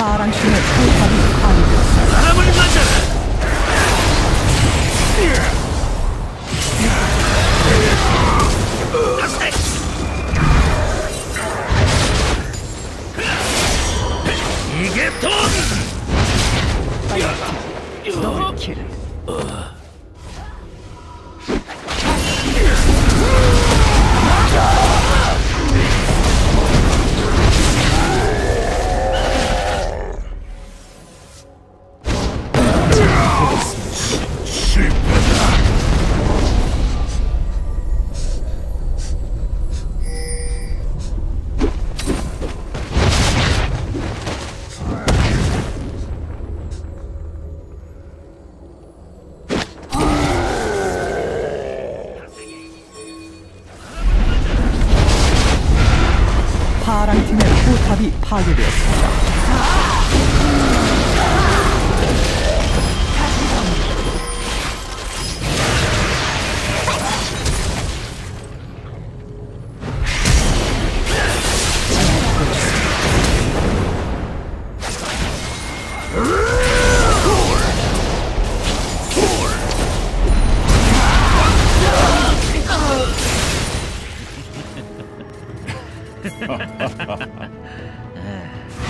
파란 춤의 포탑이 파괴되었다. 바람을 맞아라! 이게 돈! 파이팅! 더블킬. 파랑팀의 포탑이 파괴되었습니다. ハハハハ。